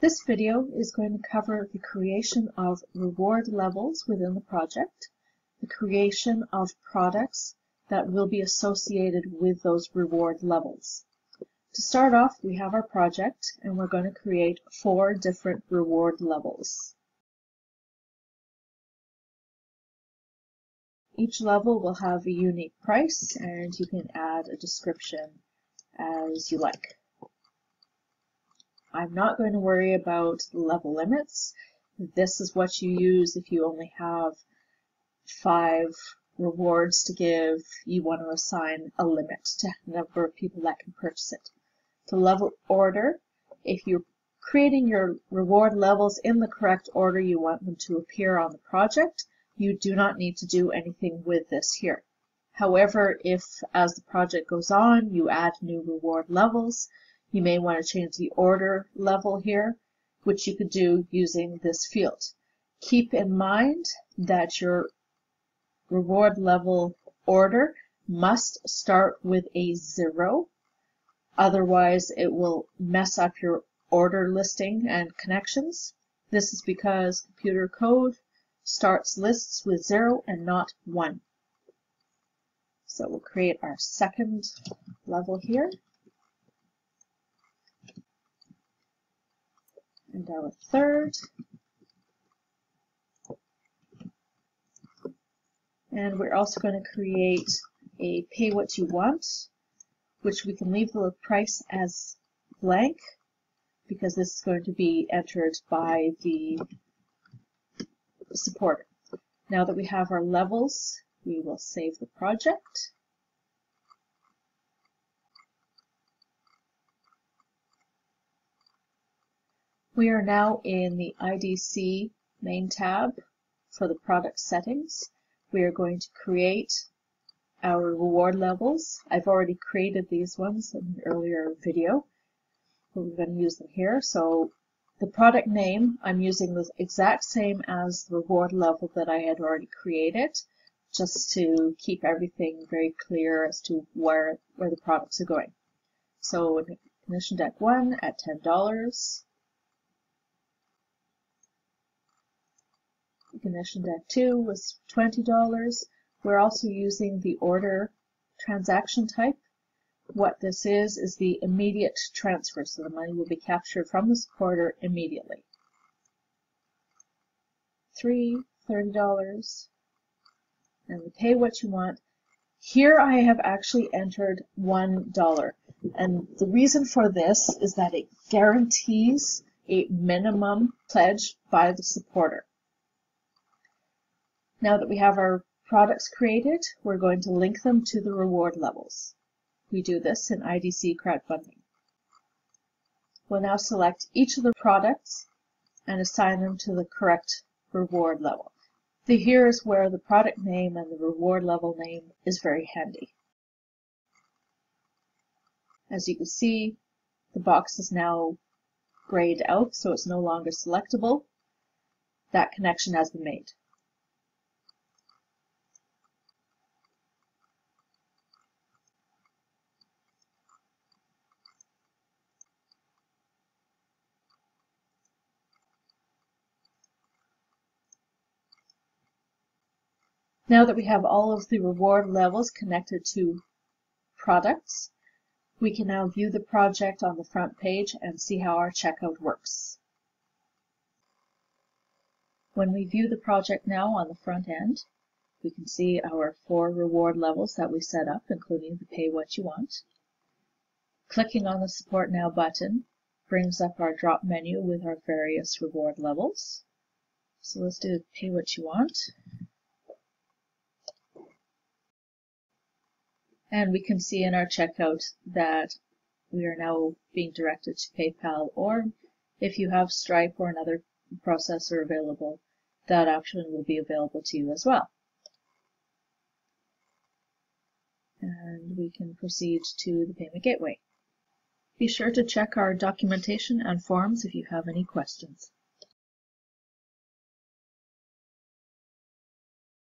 This video is going to cover the creation of reward levels within the project, the creation of products that will be associated with those reward levels. To start off, we have our project and we're going to create four different reward levels. Each level will have a unique price and you can add a description as you like. I'm not going to worry about level limits. This is what you use if you only have five rewards to give. You want to assign a limit to the number of people that can purchase it. To level order, if you're creating your reward levels in the correct order you want them to appear on the project, you do not need to do anything with this here. However, if as the project goes on, you add new reward levels, you may want to change the order level here, which you could do using this field. Keep in mind that your reward level order must start with a zero. Otherwise, it will mess up your order listing and connections. This is because computer code starts lists with zero and not one. So we'll create our second level here. And our third. And we're also going to create a pay what you want, which we can leave the price as blank because this is going to be entered by the supporter. Now that we have our levels, we will save the project. We are now in the IDC main tab for the product settings. We are going to create our reward levels. I've already created these ones in an earlier video. but We're going to use them here. So the product name, I'm using the exact same as the reward level that I had already created, just to keep everything very clear as to where, where the products are going. So IgnitionDeck 1 at $10. IgnitionDeck 2 was $20. We're also using the order transaction type. What this is, is the immediate transfer, so the money will be captured from the supporter immediately. Three, $30, and we pay what you want. Here I have actually entered $1, and the reason for this is that it guarantees a minimum pledge by the supporter. Now that we have our products created, we're going to link them to the reward levels. We do this in IDC crowdfunding. We'll now select each of the products and assign them to the correct reward level. The here is where the product name and the reward level name is very handy. As you can see, the box is now grayed out, so it's no longer selectable. That connection has been made. Now that we have all of the reward levels connected to products, we can now view the project on the front page and see how our checkout works. When we view the project now on the front end, we can see our four reward levels that we set up, including the pay what you want. Clicking on the support now button brings up our drop menu with our various reward levels. So let's do pay what you want. And we can see in our checkout that we are now being directed to PayPal or if you have Stripe or another processor available, that option will be available to you as well. And we can proceed to the payment gateway. Be sure to check our documentation and forms if you have any questions.